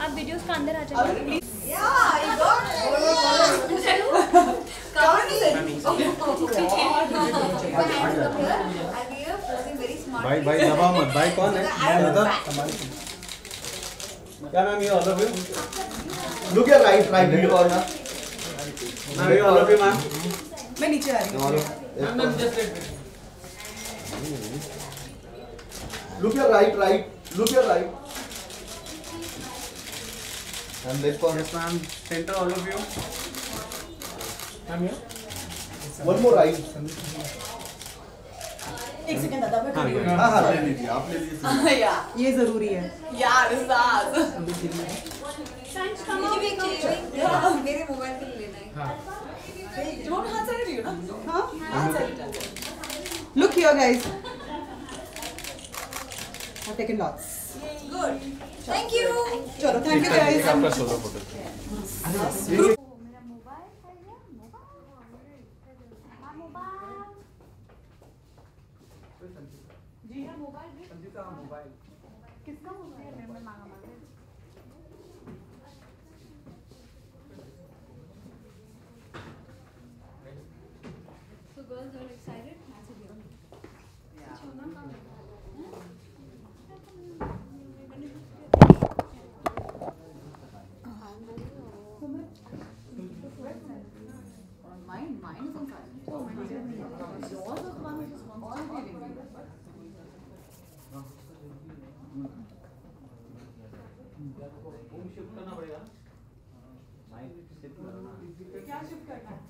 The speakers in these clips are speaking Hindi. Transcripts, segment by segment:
आप वीडियोस का अंदर आ जाइए। Yeah, I got भाई भाई दबा मत। भाई कौन है? बता क्या मैम ये all of you look your right right you और मैम ये ऑल ऑफ़ यू मैम मैं नीचे आ रही हूँ। Look your right right look your right and this one yes ma'am center all of you. Ma'am ये one more right. एक सेकंड दादा मैं हाँ हाँ। ले लीजिए आप ले लीजिए। Yeah, ये। ज़रूरी है। yeah, Rizaz. मेरे मोबाइल के लिए लेना है। हाँ। हाथ साइड रही ना? हाँ। Look here guys have taken lots. Good. Thank you. Thank you guys. क्या शिफ्ट करना है?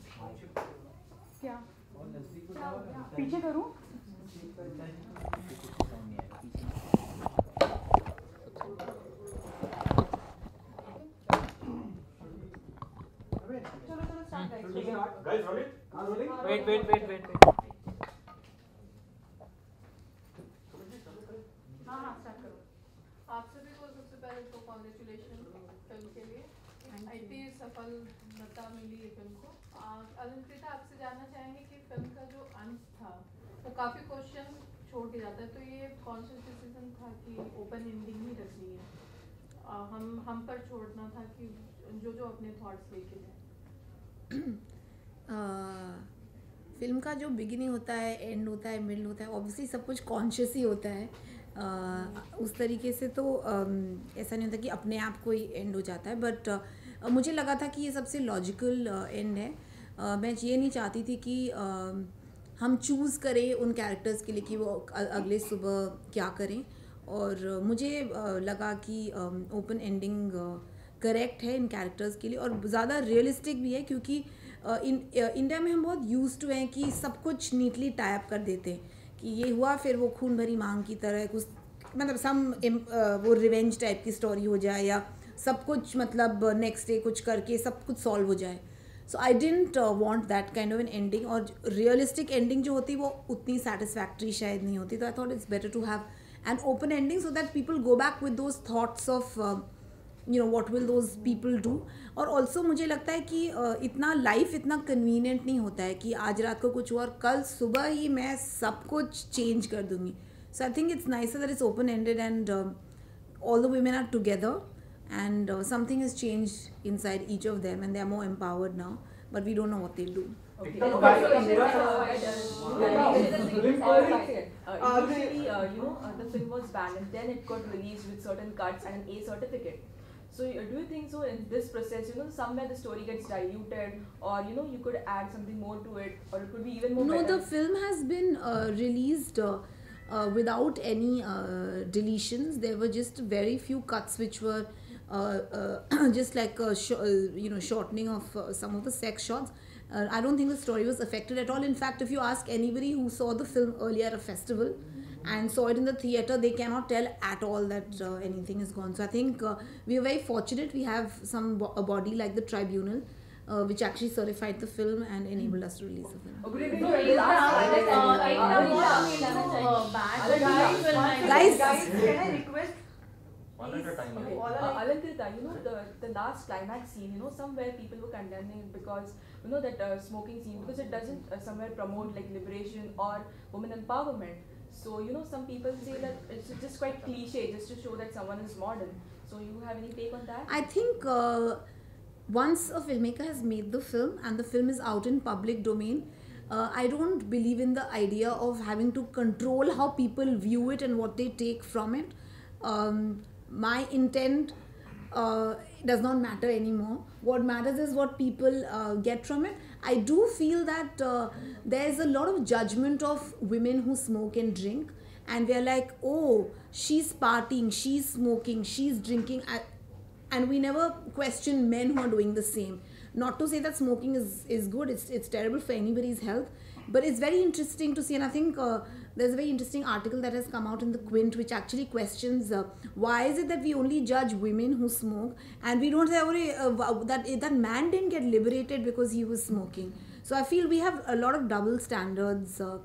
क्या? पीछे करूँ। चलो चलो start wait wait wait wait हाँ हाँ स्टार्ट करो आप सभी को सबसे पहले तो कॉन्ग्रेचुलेशन फ़िल्म के लिए इतनी सफलता मिली है फ़िल्म को अलंकृता आपसे जानना चाहेंगे कि फ़िल्म का जो अंत था वो काफ़ी क्वेश्चन छोड़ के जाता है। तो ये कॉन्शियस डिसीज़न था कि ओपन एंडिंग ही रखनी है। आ, हम हम पर छोड़ना था कि जो जो अपने थॉट्स लेके जाए। फ़िल्म का जो बिगिनिंग होता है एंड होता है मिडल होता है ऑब्वियसली सब कुछ कॉन्शियस ही होता है। uh, उस तरीके से तो um, ऐसा नहीं होता कि अपने आप को ही एंड हो जाता है। बट uh, मुझे लगा था कि ये सबसे लॉजिकल एंड है। uh, मैं ये नहीं चाहती थी कि uh, हम चूज़ करें उन कैरेक्टर्स के लिए कि वो अगले सुबह क्या करें। और मुझे लगा कि ओपन एंडिंग करेक्ट है इन कैरेक्टर्स के लिए और ज़्यादा रियलिस्टिक भी है क्योंकि इन इंडिया में हम बहुत यूज़ टू हैं कि सब कुछ नीटली टाइप कर देते हैं। कि ये हुआ, फिर वो खून भरी मांग की तरह कुछ मतलब सम वो रिवेंज टाइप की स्टोरी हो जाए या सब कुछ मतलब नेक्स्ट डे कुछ करके सब कुछ सॉल्व हो जाए। So I didn't want that kind of an ending और रियलिस्टिक एंडिंग जो होती वो उतनी सेटिस्फैक्ट्री शायद नहीं होती। तो I thought it's better to have an open ending so that people go back with those thoughts of you know what will those people do और ऑल्सो मुझे लगता है कि uh, इतना लाइफ इतना कन्वीनियंट नहीं होता है कि आज रात को कुछ हुआ और कल सुबह ही मैं सब कुछ चेंज कर दूँगी। So I think it's nice that is open ended and all the women are together and uh, something has changed inside each of them and they are more empowered now but we don't know what they'll do Uh, usually, uh, you know, uh, the film was banned and then it got released with certain cuts and an A certificate. So, uh, do you think so in this process, you know, somewhere the story gets diluted, or you know, you could add something more to it, or it could be even more no better? the film has been uh, released uh, uh, without any uh, deletions there were just very few cuts which were just like a sh- uh, you know shortening of uh, some of the sex shots. Uh, i don't think the story was affected at all. In fact if you ask anybody who saw the film earlier at a festival and saw it in the theater they cannot tell at all that uh, anything is gone. So i think uh, we are very fortunate. We have some bo- a body like the tribunal uh, which actually certified the film and enabled us to release the film. Uh, good evening to the last Guys, can I request One at a time. Okay. Uh, Alankrita, you know the the last climax scene, you know somewhere people were condemning because you know that uh, smoking scene because it doesn't uh, somewhere promote like liberation or women empowerment. So you know, some people say that it's just quite cliche, just to show that someone is modern. So you have any take on that? I think uh, once a filmmaker has made the film and the film is out in public domain, uh, I don't believe in the idea of having to control how people view it and what they take from it. Um, my intent uh, does not matter anymore. What matters is what people uh, get from it. I do feel that uh, there's a lot of judgment of women who smoke and drink, and we're like, oh, she's partying, she's smoking, she's drinking, and we never question men who are doing the same. Not to say that smoking is, is good, it's, it's terrible for anybody's health, but it's very interesting to see, and I think uh, there's a very interesting article that has come out in the Quint which actually questions uh, why is it that we only judge women who smoke and we don't say "Oh, uh, that that man didn't get liberated because he was smoking. So I feel we have a lot of double standards, uh,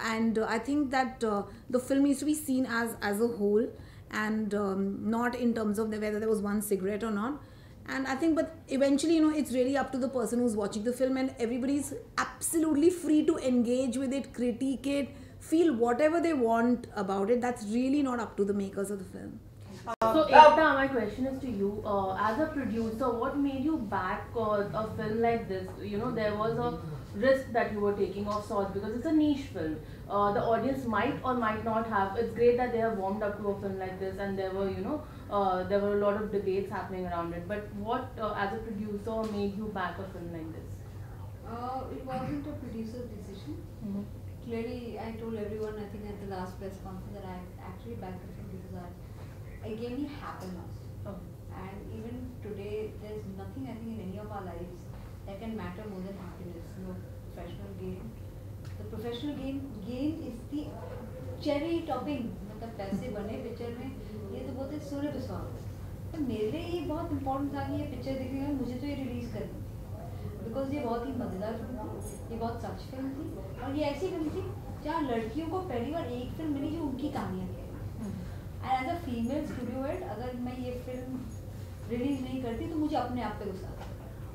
and uh, I think that uh, the film needs to be seen as as a whole and um, not in terms of the, whether there was one cigarette or not. And I think, but eventually, you know, it's really up to the person who's watching the film, and everybody's absolutely free to engage with it, critique it, feel whatever they want about it. That's really not up to the makers of the film. So, Ekta, my question is to you. Uh, as a producer, what made you back uh, a film like this? You know, there was a risk that you were taking of sorts because it's a niche film. Uh, the audience might or might not have. It's great that they have warmed up to a film like this, and there were, you know, uh, there were a lot of debates happening around it. But what, uh, as a producer, made you back a film like this? Uh, it wasn't a producer's decision. Clearly, I told everyone, I think at the last press conference, that I actually backed the because I, it gave me happiness. Oh. And even today, there's nothing I think in any of our lives that can matter more than happiness. No professional gain. The professional gain gain is the cherry topping. मतलब पैसे बने पिक्चर में ये तो बोलते सूर्य विश्वास तो मेरे लिए बहुत इम्पोर्टेंट था कि ये पिक्चर देखने मुझे तो ये रिलीज़ करनी बिकॉज़ ये बहुत ही मज़ेदार फ़िल्म थी ये बहुत सच फ़िल्म थी और ये ऐसी फ़िल्म थी जहाँ लड़कियों को पहली बार एक फ़िल्म मिली जो उनकी कहानियाँ कह and as a female studio head अगर मैं ये फ़िल्म रिलीज़ नहीं करती तो मुझे अपने आप पे गुस्सा आता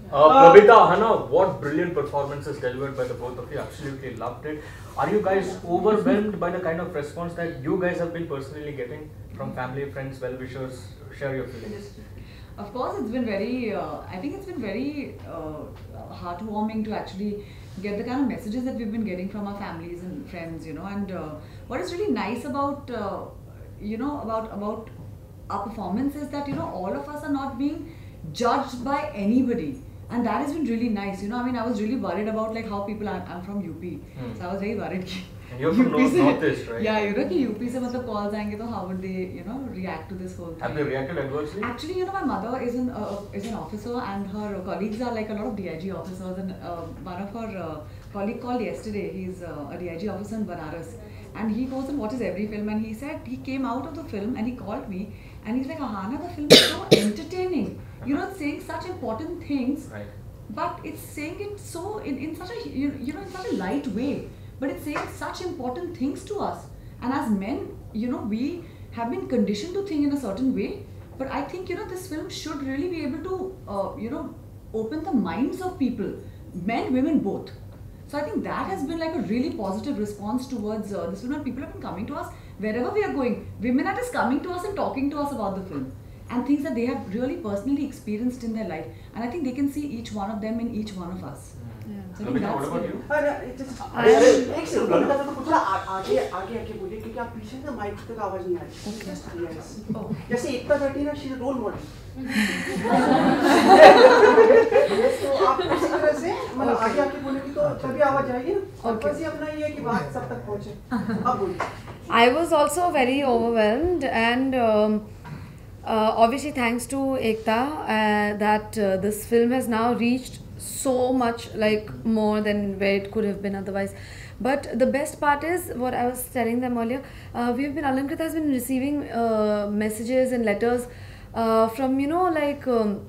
Uh, Prabita, Hannah, what brilliant performances delivered by the both of you. Absolutely loved it. Are you guys overwhelmed by the kind of response that you guys have been personally getting from family, friends, well-wishers? Share your feelings. Of course, it's been very. Uh, I think it's been very uh, heartwarming to actually get the kind of messages that we've been getting from our families and friends. You know, and uh, what is really nice about uh, you know about about our performance is that you know all of us are not being judged by anybody. And that has been really nice, you know. I mean, I was really worried about like how people. I'm, I'm from UP, Hmm. so I was very worried. कि And you're from UP North- से- Northeast, right? Yeah, you know कि UP से मतलब calls आएंगे तो how would they, you know, react to this whole thing? Have they reacted adversely? Actually, you know, my mother is an uh, is an officer, and her colleagues are like a lot of DIG officers. And uh, one of her uh, colleague called yesterday. He's uh, a DIG officer in Banaras, and he goes and watches every film. And he said he came out of the film and he called me, and he's like, "Ahana, the film is so entertaining. You know, it's saying such important things, Right. but it's saying it so in, in such a you, you know in such a light way but it's saying such important things to us. And as men you know we have been conditioned to think in a certain way. But i think you know this film should really be able to uh, you know open the minds of people men women both. So i think that has been like a really positive response towards uh, this film. And people have been coming to us wherever we are going. Women are just coming to us and talking to us about the film. And things that they have really personally experienced in their life. And I think they can see each one of them in each one of us. That's about the- you? अरे just- अरे अरे, एक सेकंड ललिता तो कुछ थोड़ा आ- आगे आगे आगे बोलिए क्योंकि आप पीछे से माइक तक आवाज़ नहीं आ रही Yes. जैसे एकता जटी ना शी रोल मॉडल तो आप इसी तरह से मतलब आगे आके बोलेंगे तो तभी आवाज़ आएगी ना और बस ये अपना ये है कि बात सब तक पहुँचे अब बोलिए I was also very overwhelmed, and um, uh, obviously, thanks to Ekta, uh, that uh, this film has now reached so much like more than where it could have been otherwise. But the best part is what I was telling them earlier. Uh, we've been Alamkrit has been receiving uh, messages and letters uh, from you know like. Um,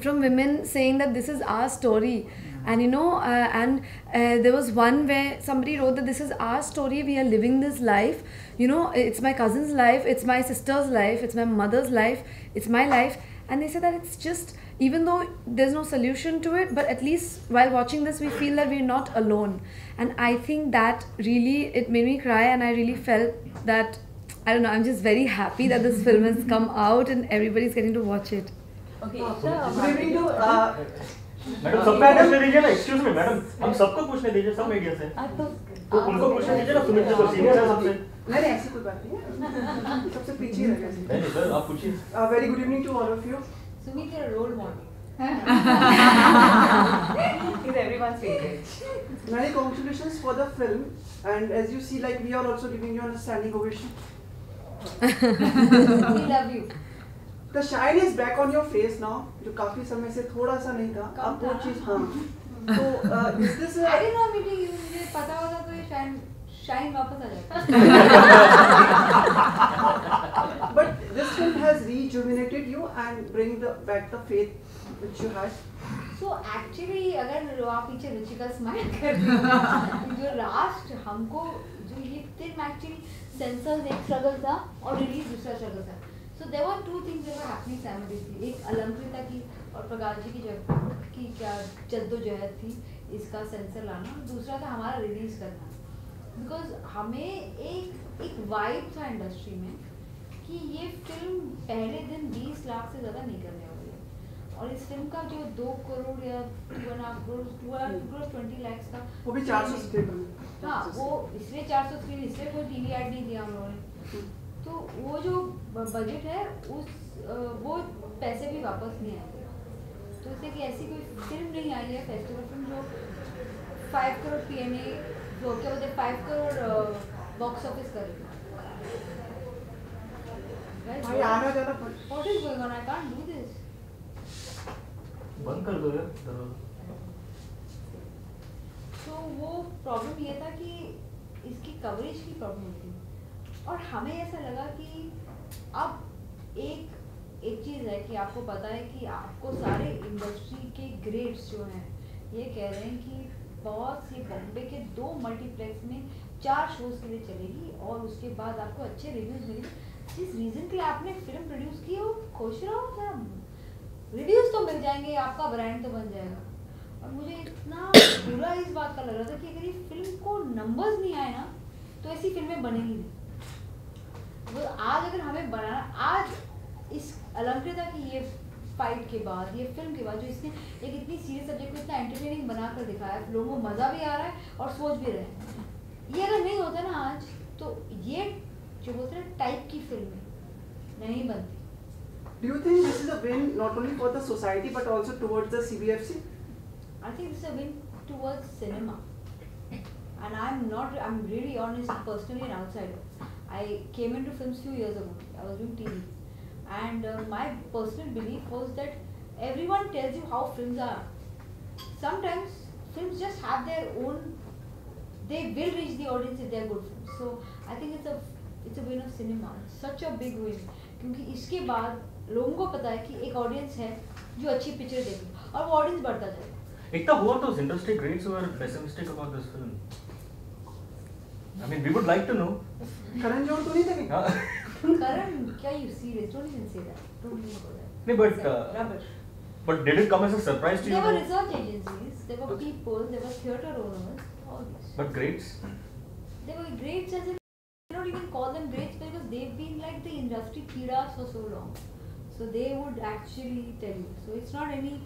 from women saying that this is our story and you know uh, and uh, there was one where somebody wrote that this is our story we are living this life you know it's my cousin's life it's my sister's life it's my mother's life it's my life and they said that it's just even though there's no solution to it, but at least while watching this, we feel that we're not alone. And I think that really it made me cry, and I really felt that I don't know. I'm just very happy that this film has come out and everybody's getting to watch it. Okay, Good evening to uh, madam सबको पूछने दीजिए ना एक्सक्यूज मी मैडम हम सबको पूछने दीजिए सब मीडिया से तो उनको पूछने दीजिए ना सुमित जी को सीनियर है सबसे नहीं नहीं ऐसी कोई बात नहीं है सबसे पीछे ही रह गए नहीं नहीं सर आप पूछिए very good evening to all of you Sumit, you're a role model. He's everyone's favorite. Many congratulations for the film and as you see like we are also giving you a standing ovation. we love you. The shine is back on your face now जो काफ़ी समय से थोड़ा सा नहीं था अब वो चीज़ हाँ तो uh, is this I didn't know meeting you. मुझे पता होता तो ये शाइन शाइन वापस आ जाता. But has rejuvenated you and bring the back the faith which you had. So, actually, अगर आप पीछे रुचिका स्माइल कर जो लास्ट हमको, जो ये फ़िल्म एक्चुअली सेंसर एक स्ट्रगल था और रिलीज़ दूसरा स्ट्रगल था। So there were two things that happening simultaneously एक अलंकृता की और प्रकाश जी की जब की क्या जद्दोजहद थी, इसका सेंसर लाना दूसरा था हमारा रिलीज़ करना। बिकॉज़ हमें एक एक वाइब था इंडस्ट्री में कि ये फ़िल्म पहले दिन 20 लाख से ज़्यादा नहीं करने वाली है। और इस फ़िल्म का जो दो करोड़ या two and half crore two crore twenty lakhs का वो भी 400 स्क्रीन हाँ वो इसलिए चार सौ स्क्रीन इसलिए कोई टीवी ऐड नहीं दिया हम लोगों ने तो वो जो बजट है उस वो पैसे भी वापस नहीं आएँगे तो इससे कि ऐसी कोई फ़िल्म नहीं आई है फेस्टिवल फ़िल्म जो five crore P N A जो क्या बोलते हैं फाइव करोड़ बॉक्स ऑफ़िस करेगी भाई आना जाना What is going on? I can't do this. बंद कर दो यार दरवाज़ा। तो वो प्रॉब्लम ये था कि इसकी कवरेज की प्रॉब्लम थी और हमें ऐसा लगा कि अब एक एक चीज़ है कि आपको पता है कि आपको सारे इंडस्ट्री के ग्रेड्स जो हैं ये कह रहे हैं कि बॉस ये बॉम्बे के दो मल्टीप्लेक्स में चार शोज़ के लिए चलेगी और उसके बाद आपको अच्छे रिव्यूज़ मिलेंगे जिस रीज़न के लिए आपने फ़िल्म प्रोड्यूस की हो खुश रहो क्या रिव्यूज़ तो मिल जाएँगे, आपका ब्रांड तो बन जाएगा। और मुझे इतना बुरा इस बात का लग रहा था कि अगर ये फ़िल्म को नंबर्स नहीं आए ना तो ऐसी फ़िल्में बनेंगी नहीं। वो आज अगर हमें बनाना, आज इस अलंकृता की ये फाइट के बाद, ये फ़िल्म के बाद, जो इसने एक इतनी सीरियस सब्जेक्ट को इतना एंटरटेनिंग बनाकर दिखाया, लोगों को मज़ा भी आ रहा है और सोच भी रहे हैं। ये अगर नहीं होता ना आज तो ये जो बोलते हैं टाइप की फ़िल्में नहीं बनती Do you think this is a win not only for the society but also towards the CBFC? I think it's a win towards cinema. And I'm not, I'm really honest, personally an outsider. I came into films few years ago. I was doing TV. And uh, my personal belief was that everyone tells you how films are. Sometimes films just have their own, they will reach the audience if they're good films. So I think it's a, it's a win of cinema. It's such a big win. क्योंकि इसके बाद लोगों को पता है कि एक ऑडियंस है जो अच्छी पिक्चर देगी और वो ऑडियंस बढ़ता जाएगा who are those industry greats who are pessimistic about this film? I mean, we would like to know. करण जौहर तो नहीं थे हाँ। Karan, क्या? Don't even say that. Don't even go there. नहीं, uh, rubbish. but did it come as a surprise to you? There were research agencies, there were people, there were theatre owners, all these. But greats. They were greats as in, you cannot even call them greats because they've been like the industry kidas for so long. So they would actually tell you. So it's not any,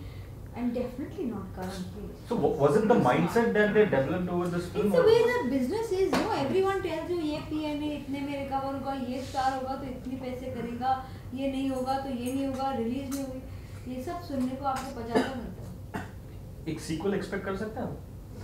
and definitely not please. So wa- was it the mindset that they developed over this film? It's the way the business is, no? Everyone tells you ये PNA इतने में recover होगा, ये star होगा तो इतने पैसे करेगा, ये नहीं होगा तो ये नहीं होगा, release नहीं होगी. ये सब सुनने को आपको पचासा मिलता है. एक sequel expect कर सकते हैं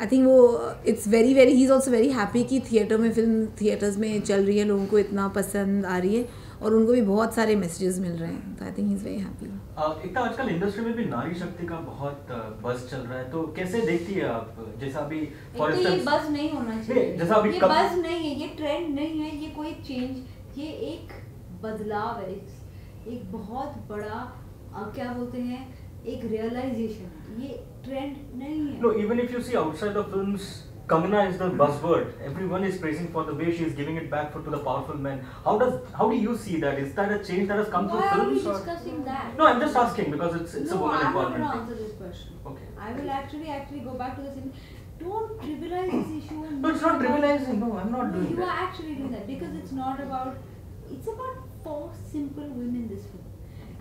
आई थिंक वो it's very very he is also very happy कि थिएटर में फ़िल्म थिएटर्स में चल रही है लोगों को इतना पसंद आ रही है और उनको भी बहुत सारे मैसेजेस मिल रहे हैं तो I think he is very happy तो आजकल इंडस्ट्री में भी नारी शक्ति का बहुत बस चल रहा है तो कैसे देखती है आप जैसा अभी फॉर तो ये बज नहीं होना चाहिए। जैसा अभी ये बज नहीं है ये ट्रेंड नहीं है ये कोई चेंज ये एक बदलाव है एक- एक बहुत बड़ा क्या बोलते हैं एक रियलाइजेशन ये ट्रेंड नहीं है No, even if you see outside the films, Kangana is the buzzword. Everyone is praising for the way she is giving it back for, to the powerful men. How does how do you see that? Is that a change that has come Why through are we films? or- discussing that? No, I'm just asking because it's it's no, a woman I'm not going empowerment to thing. answer this question. Okay. I will actually actually go back to the same. Don't trivialize this issue. And No, it's make not it about- trivializing. No, I'm not No, doing you that. are actually doing that because it's not about. It's about four simple women. This film,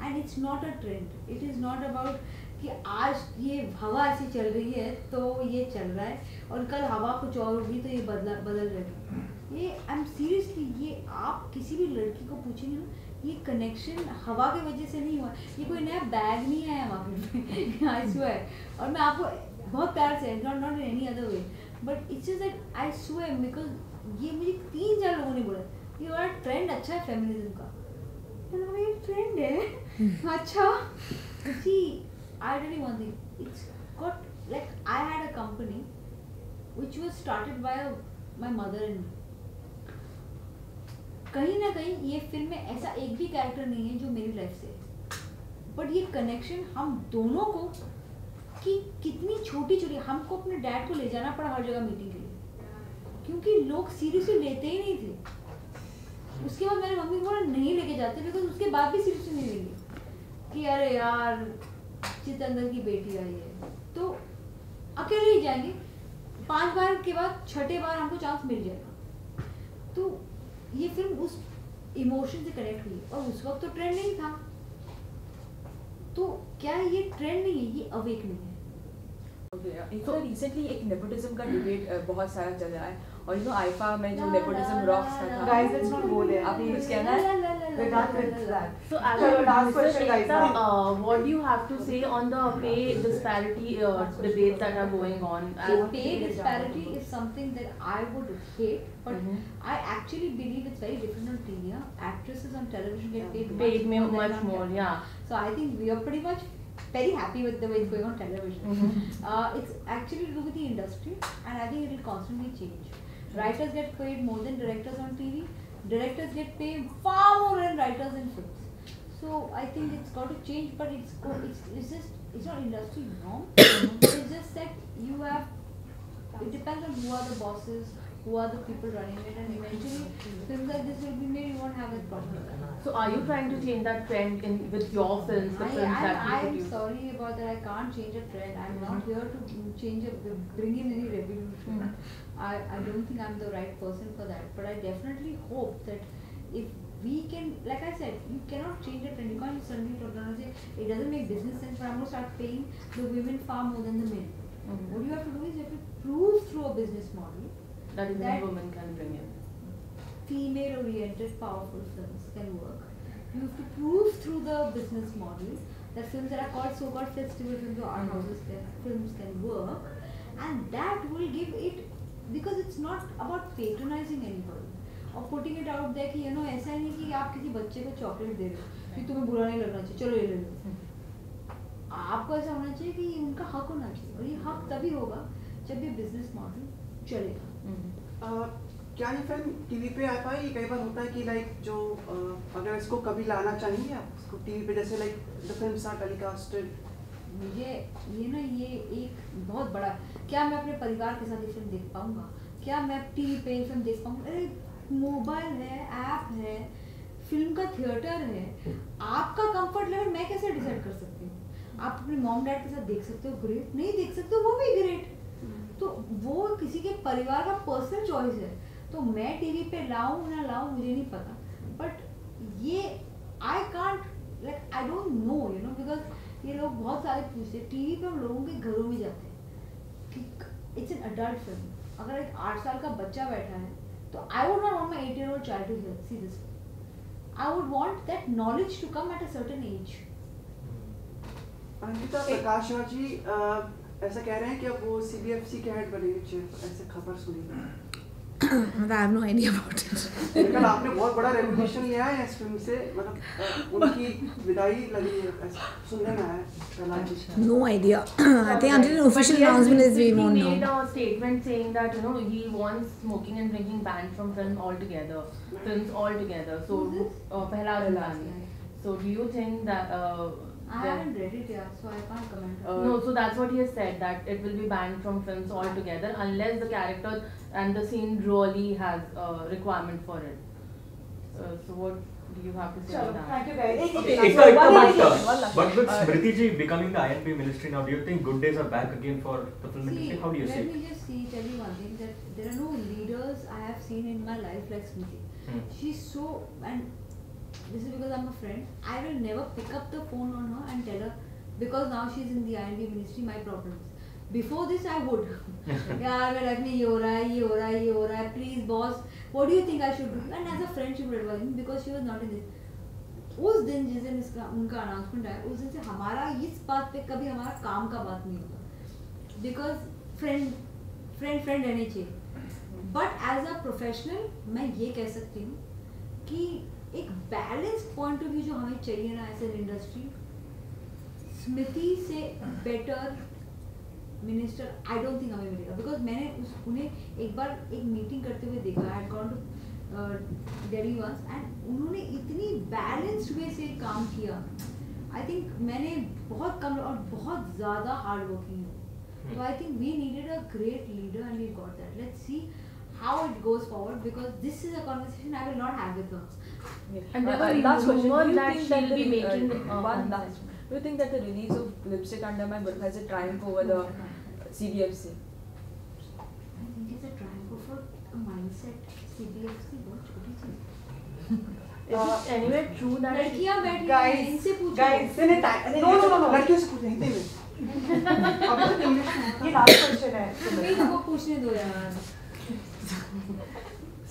And it's not a trend. It is not about कि आज ये हवा ऐसी चल रही है तो ये चल रहा है, और कल हवा कुछ और होगी तो ये बदला बदल रहेगा ये आई एम सीरियसली ये आप किसी भी लड़की को पूछेंगे ना, ये कनेक्शन हवा की वजह से नहीं हुआ। ये कोई नया बैग नहीं आया मार्केट में आई स्वेयर और मैं आपको बहुत प्यार से not not in any other way but it's just that I swear because ये मुझे तीन चार लोगों ने बोला ये बड़ा ट्रेंड अच्छा है फेमिनिज्म का. मैंने बोला ये ट्रेंड है अच्छा सी I tell you one thing. It's got like I had a company which was started by a, my mother and me. कहीं ना कहीं ये फ़िल्म में ऐसा एक भी कैरेक्टर नहीं है जो मेरी लाइफ से बट ये कनेक्शन हम दोनों को कि कितनी छोटी छोटी हमको अपने डैड को ले जाना पड़ा हर जगह मीटिंग के लिए। क्योंकि लोग सीरियसली लेते ही नहीं थे। उसके बाद मेरे मम्मी को बोला, नहीं लेके जाते बिकॉज़ उसके बाद भी सीरियसली नहीं लेंगे. कि अरे यार, चितंदर की बेटी आई है। तो अकेले ही जाएँगे। पाँच बार के बाद छठे बार हमको चांस मिल जाएगा। तो ये फ़िल्म उस इमोशन से कनेक्ट हुई। और उस वक्त तो ट्रेंड नहीं था। तो क्या ये ट्रेंड नहीं है? ये अवेकनिंग है। तो रिसेंटली एक नेपोटिज्म का डिबेट बहुत सारा चल रहा है। और यू नो आईफा में जो ला, नेपोटिज्म ला, रॉक्स ला, का ला, था Guys, let's not go there. आपको कुछ कहना है We're done with that. So as Chalo, a last producer, question, guys. Ekta, uh, what do you have to say on the pay disparity uh, debates that are going on? So as- pay disparity is something that I would hate, but Mhm. I actually believe it's very different on TV. Huh? Actresses on television get paid, Paid much, me- more than much on more, television. yeah. So I think we are pretty much very happy with the way it's going on television. Mhm. Uh, it's actually to do with the industry, and I think it will constantly change. Writers get paid more than directors on TV. Directors get paid far more than writers in films. So I think it's got to change, but it's it's, it's just it's not industry norm. it's just that you have. It depends on who are the bosses, who are the people running it, and eventually films like this will be made. You won't have that problem. So are you trying to change that trend in with your films, the I, films I'm, that you I'm produce? sorry about that. I can't change a trend. I'm not mm-hmm. here to change a, bring in any revolution. Mm-hmm. I, I don't think I'm the right person for that. But I definitely hope that if we can, like I said, you cannot change a trend. You can't suddenly turn around and say it doesn't make business sense, but I'm going to start paying the women far more than the men. Mm-hmm. What you have to do is you have to prove through a business model That even that- women can bring in. female oriented powerful films can work. You have to prove through the business model that films that are called so called festival films or art houses can, films can work and that will give it because it's not about patronizing anybody or putting it out there कि you know ऐसा नहीं कि आप किसी बच्चे को चॉकलेट दे रहे हो कि तुम्हें बुरा नहीं लगना चाहिए चलो ये ले लो आपको ऐसा होना चाहिए कि उनका हक होना चाहिए और ये हक तभी होगा जब ये बिज़नेस मॉडल चलेगा Uh, क्या ये फ़िल्म टीवी पे आ पाई? कई बार होता है कि लाइक जो अगर इसको कभी लाना चाहिए आप इसको टीवी पे जैसे like the films are telecasted मुझे ये ना ये एक बहुत बड़ा क्या मैं अपने परिवार के साथ ये फ़िल्म देख पाऊँगा? क्या मैं टीवी पे ये फ़िल्म देख पाऊँगा? अरे मोबाइल है ऐप है फ़िल्म का थिएटर है। आपका कंफर्ट लेवल मैं कैसे डिसाइड कर सकती हूँ? आप अपने मॉम डैड के साथ देख सकते हो ग्रेट नहीं देख सकते हो वो भी ग्रेट तो वो किसी के परिवार का पर्सनल चॉइस है। तो मैं टीवी पे लाऊं ना लाऊं, मुझे नहीं पता। बट ये I can't like I don't know you know because ये लोग बहुत सारे पूछते हैं। टीवी पे हम लोगों के घरों में जाते हैं। इट्स एन अडल्ट फ़िल्म अगर एक आठ साल का बच्चा बैठा है तो I would not want my eight year old child to see this I would want that knowledge to come at a certain age Ankita Prakash ji ऐसा कह रहे हैं कि अब वो सीबीएफसी के हेड बनेंगे चीफ ऐसे खबर सुनी मतलब I have no idea about it लेकिन आपने बहुत बड़ा रेपुटेशन लिया है इस फ़िल्म से मतलब उनकी विदाई लगी है सुनने में आया है पहला चीज़ No idea. I think until an official But he has announcement is we recently won't made know. a statement saying that you know he wants smoking and drinking banned from film altogether, films altogether. So uh, Pehlad Hilani. So do you think that? I that- haven't read it yet, so I can't comment. Uh, no, so that's what he has said that it will be banned from films altogether unless the character and the scene really has a requirement for it. Uh, so what do you have to say on that? Thank you guys. Okay, Okay, Ekta, so Ekta, one but, last question, one last but with question. Smriti ji becoming the INP ministry now, do you think good days are back again for the film See, industry? How do you see it? me just see, tell you one thing that there are no leaders I have seen in my life like Smriti. Hmm. She's so, and this is because I'm a friend. I will never pick up the phone on her and tell her because now she's in the IND ministry. My problems. Before this, I would. यार मेरे लाइफ में ये हो रहा है ये हो रहा है ये हो रहा है please boss what do you think I should do and as a friend she would advice me because she was not in this उस दिन जिस दिन इसका उनका अनाउंसमेंट आया उस दिन से हमारा इस बात पे कभी हमारा काम का बात नहीं होगा बिकॉज़ फ्रेंड फ्रेंड फ्रेंड रहनी चाहिए बट एज अ प्रोफेशनल मैं ये कह सकती हूँ कि एक बैलेंस्ड पॉइंट ऑफ़ व्यू जो हमें चाहिए ना एज एन इंडस्ट्री स्मृति से better minister I don't think हमें मिलेगा। बिकॉज़ मैंने उस उन्हें एक बार एक मीटिंग करते हुए देखा I gone to Delhi once and उन्होंने इतनी बैलेंस्ड वे से काम किया। आई थिंक मैंने बहुत कम और बहुत ज़्यादा हार्ड वर्किंग हूँ तो I think we needed a great leader and we got that let's see how it goes forward because this is a conversation I will not have with her. And there Uh, were last question. Do you that think she'll the be making, uh, uh, one last. Do you think that the release of Lipstick Under My Burqa is a triumph over the CBFC? I think it's a triumph for a mindset. CBFC बहुत छोटी चीज़ Is it anyway true that लड़कियाँ बैठी हैं Guys, इनसे पूछो guys, नहीं no, no, no. लड़कियों से पूछे हिंदी में अब तक इंग्लिश ये लास्ट क्वेश्चन है प्लीज़ को पूछने दो यार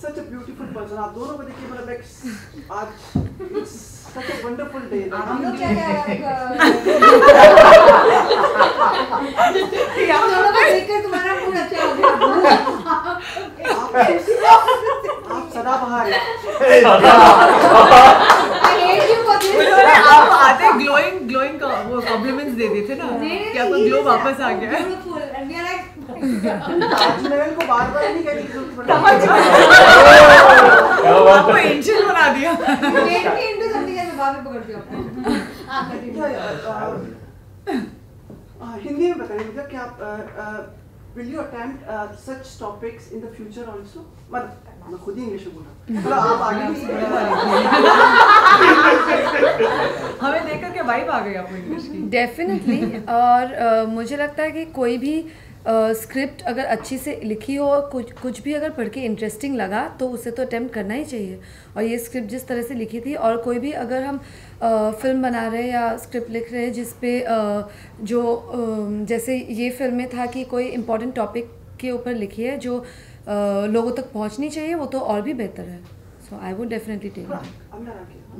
सच अ ब्यूटीफुल पर्सन आप दोनों को देखिए मतलब लाइक आज सच अ वंडरफुल डे हम लोग क्या क्या हम दोनों को देखकर तुम्हारा मूड अच्छा हो गया। आप सदा बहार I hate you for this. उन्होंने आप आते ग्लोइंग ग्लोइंग का वो कॉम्प्लीमेंट्स दे दिए थे ना नहीं, कि आपका ग्लो वापस आ गया है Beautiful and we are like Taj Mahal को बार बार नहीं कहने की ज़रूरत आपको एंजल बना दिया Make me into something else. बाद में पकड़ती हूँ आपको हाँ continue. हिंदी में बताइए मुझे कि आप you attempt uh, such topics in the future also? मतलब मैं खुद ही इंग्लिश में रहा आप आगे भी हमें देख करके वाइब आ गई आपको इंग्लिश की। डेफिनेटली और uh, मुझे लगता है कि कोई भी स्क्रिप्ट अगर अच्छी से लिखी हो और कुछ कुछ भी अगर पढ़ के इंटरेस्टिंग लगा तो उसे तो अटेम्प्ट करना ही चाहिए। और ये स्क्रिप्ट जिस तरह से लिखी थी और कोई भी अगर हम फ़िल्म बना रहे हैं या स्क्रिप्ट लिख रहे हैं जिस पे अ, जो जैसे ये फ़िल्म में था कि कोई इम्पोर्टेंट टॉपिक के ऊपर लिखी है जो लोगों तक पहुंचनी चाहिए वो तो और भी बेहतर है। So I would definitely take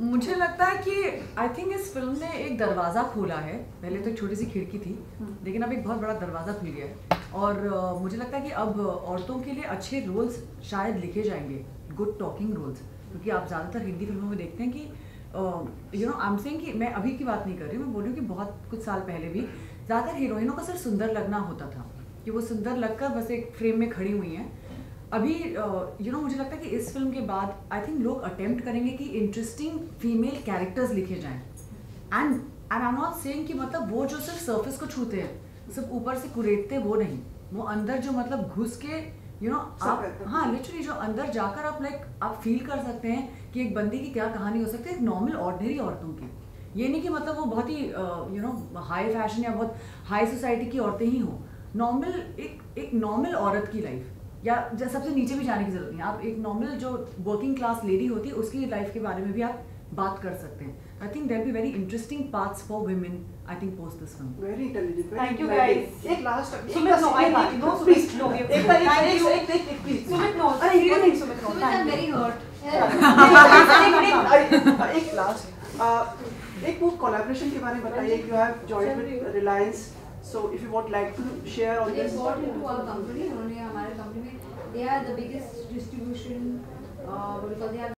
मुझे लगता है कि आई थिंक इस फ़िल्म ने एक दरवाज़ा खोला है। पहले तो एक छोटी सी खिड़की थी लेकिन अब एक बहुत बड़ा दरवाज़ा खुल गया है। और मुझे लगता है कि अब औरतों के लिए अच्छे रोल्स शायद लिखे जाएँगे। गुड टॉकिंग रोल्स क्योंकि आप ज़्यादातर हिंदी फ़िल्मों में देखते हैं कि you know I am saying कि मैं अभी की बात नहीं कर रही हूँ। मैं बोल रही हूँ कि बहुत कुछ साल पहले भी ज़्यादातर हीरोइनों का सिर्फ़ सुंदर लगना होता था। कि वो सुंदर लगकर बस एक फ्रेम में खड़ी हुई हैं। अभी you uh, know you know, मुझे लगता है कि इस फ़िल्म के बाद आई थिंक लोग अटेम्प्ट करेंगे कि इंटरेस्टिंग फीमेल कैरेक्टर्स लिखे जाएँ। And and I not saying कि मतलब वो जो सिर्फ़ सरफेस को छूते हैं सिर्फ़ ऊपर से कुरेदते वो नहीं। वो अंदर जो मतलब घुस के यू you नो know, आप हाँ। लिटरली जो अंदर जाकर आप लाइक आप फील कर सकते हैं कि एक बंदी की क्या कहानी हो सकती है एक नॉर्मल ऑर्डनरी औरतों की। ये नहीं कि मतलब वो बहुत ही यू नो हाई फ़ैशन या बहुत हाई सोसाइटी की औरतें ही हों। नॉर्मल एक एक नॉर्मल औरत की लाइफ या सबसे नीचे भी जाने की ज़रूरत नहीं है। आप एक नॉर्मल जो वर्किंग क्लास लेडी होती है उसकी लाइफ के बारे में भी आप बात कर सकते हैं I think there be very interesting parts for women I think post this film very intelligent Thank you, guys. एक लास्ट Sumit, no, I can't. No, Sumit, no. एक एक एक एक please no. Seriously, Sumit, no. Sumit, I'm Thank very you. hurt. एक लास्ट एक वो कोलैबोरेशन के बारे में बताइए you have joint with Reliance so if you want like to share on this bought into our company. उन्होंने हमारे they are the biggest distribution. Uh, what do you call? They have